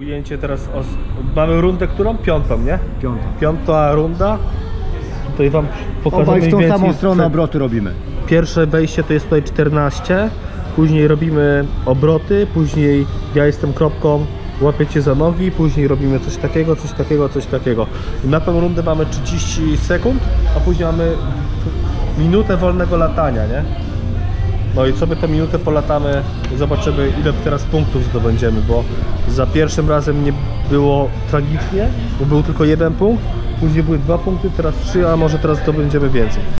Ujęcie teraz, os... mamy rundę którą? Piątą, nie? Piąta. Piąta runda. Tutaj wam pokażę Obaj w tą samą stronę obroty robimy. Pierwsze wejście to jest tutaj 14, później robimy obroty, później ja jestem kropką, łapiecie za nogi, później robimy coś takiego, coś takiego, coś takiego. Na tą rundę mamy 30 sekund, a później mamy minutę wolnego latania, nie? No i sobie tę minutę polatamy, zobaczymy ile teraz punktów zdobędziemy, bo za pierwszym razem nie było tragicznie, bo był tylko jeden punkt, później były dwa punkty, teraz trzy, a może teraz zdobędziemy więcej.